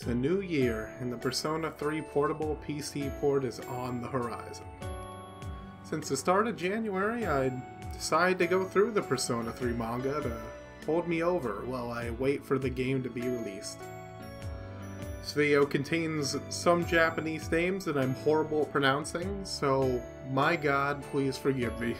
It's a new year, and the Persona 3 portable PC port is on the horizon. Since the start of January, I decided to go through the Persona 3 manga to hold me over while I wait for the game to be released. This video contains some Japanese names that I'm horrible at pronouncing, so my god, please forgive me.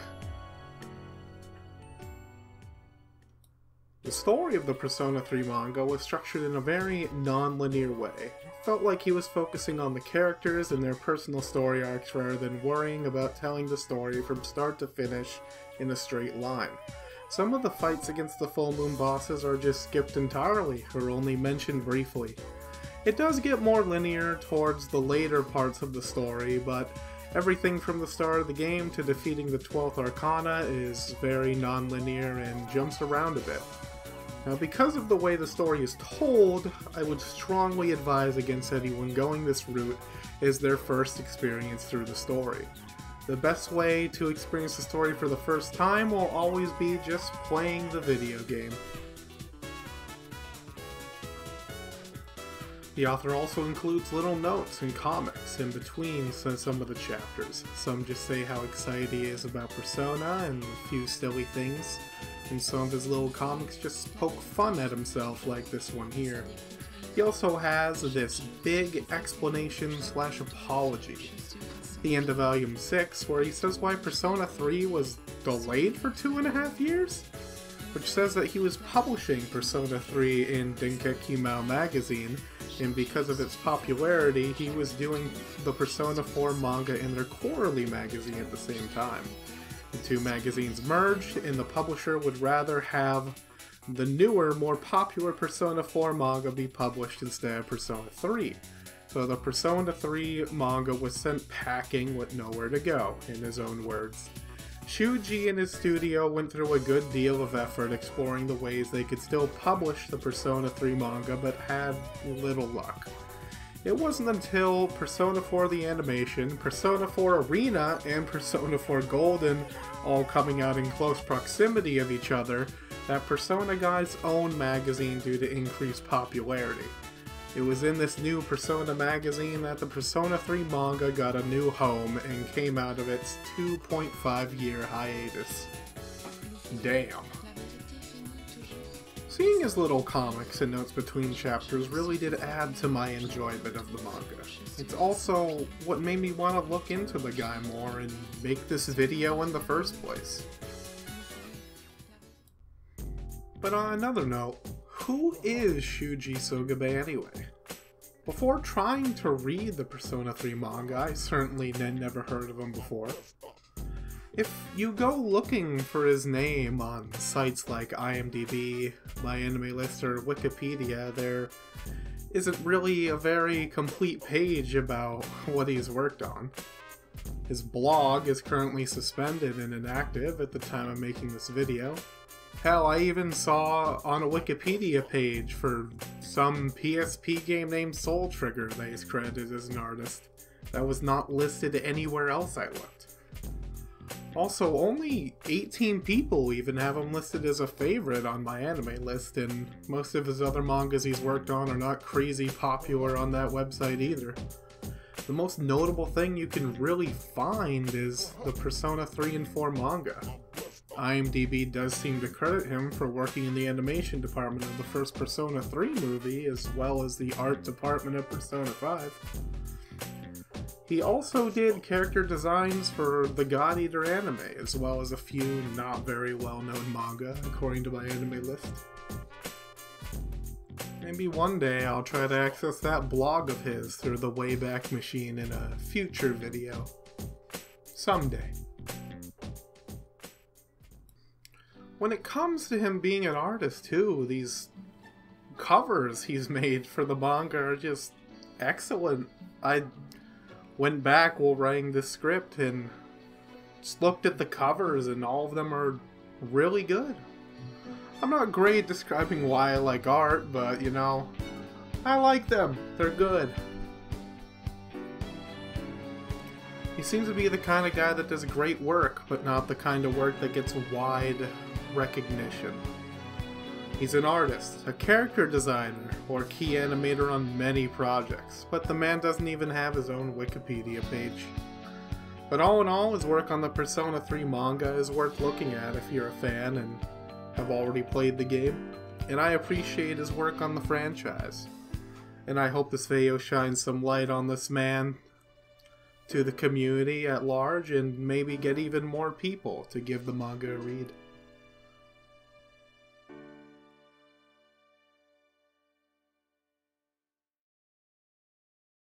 The story of the Persona 3 manga was structured in a very non-linear way. It felt like he was focusing on the characters and their personal story arcs rather than worrying about telling the story from start to finish in a straight line. Some of the fights against the full moon bosses are just skipped entirely, or only mentioned briefly. It does get more linear towards the later parts of the story, but everything from the start of the game to defeating the 12th Arcana is very non-linear and jumps around a bit. Now, because of the way the story is told, I would strongly advise against anyone going this route as their first experience through the story. The best way to experience the story for the first time will always be just playing the video game. The author also includes little notes and comics in between some of the chapters. Some just say how excited he is about Persona and a few silly things and some of his little comics just poke fun at himself like this one here. He also has this big explanation slash apology the end of Volume 6 where he says why Persona 3 was delayed for two and a half years? Which says that he was publishing Persona 3 in Denki magazine, and because of its popularity, he was doing the Persona 4 manga in their quarterly magazine at the same time. The two magazines merged, and the publisher would rather have the newer, more popular Persona 4 manga be published instead of Persona 3. So the Persona 3 manga was sent packing with nowhere to go, in his own words. Shuji and his studio went through a good deal of effort exploring the ways they could still publish the Persona 3 manga, but had little luck. It wasn't until Persona 4 the animation, Persona 4 Arena, and Persona 4 Golden all coming out in close proximity of each other that Persona its own magazine due to increased popularity. It was in this new Persona magazine that the Persona 3 manga got a new home and came out of its 2.5 year hiatus. Damn. Seeing his little comics and notes between chapters really did add to my enjoyment of the manga. It's also what made me want to look into the guy more and make this video in the first place. But on another note, who is Shuji Sogabe anyway? Before trying to read the Persona 3 manga, I certainly had never heard of him before. If you go looking for his name on sites like IMDb, MyAnimeList, or Wikipedia, there isn't really a very complete page about what he's worked on. His blog is currently suspended and inactive at the time of making this video. Hell, I even saw on a Wikipedia page for some PSP game named Soul Trigger that he's credited as an artist. That was not listed anywhere else I looked. Also, only 18 people even have him listed as a favorite on MyAnimeList, and most of his other mangas he's worked on are not crazy popular on that website either. The most notable thing you can really find is the Persona 3 and 4 manga. IMDb does seem to credit him for working in the animation department of the first Persona 3 movie, as well as the art department of Persona 5. He also did character designs for the God Eater anime, as well as a few not very well known manga, according to MyAnimeList. Maybe one day I'll try to access that blog of his through the Wayback Machine in a future video. Someday. When it comes to him being an artist, too, these covers he's made for the manga are just excellent. I went back while writing the script and just looked at the covers, and all of them are really good. I'm not great describing why I like art, but you know, I like them. They're good. He seems to be the kind of guy that does great work, but not the kind of work that gets wide recognition. He's an artist, a character designer, or key animator on many projects, but the man doesn't even have his own Wikipedia page. But all in all, his work on the Persona 3 manga is worth looking at if you're a fan and have already played the game, and I appreciate his work on the franchise. And I hope this video shines some light on this man to the community at large and maybe get even more people to give the manga a read.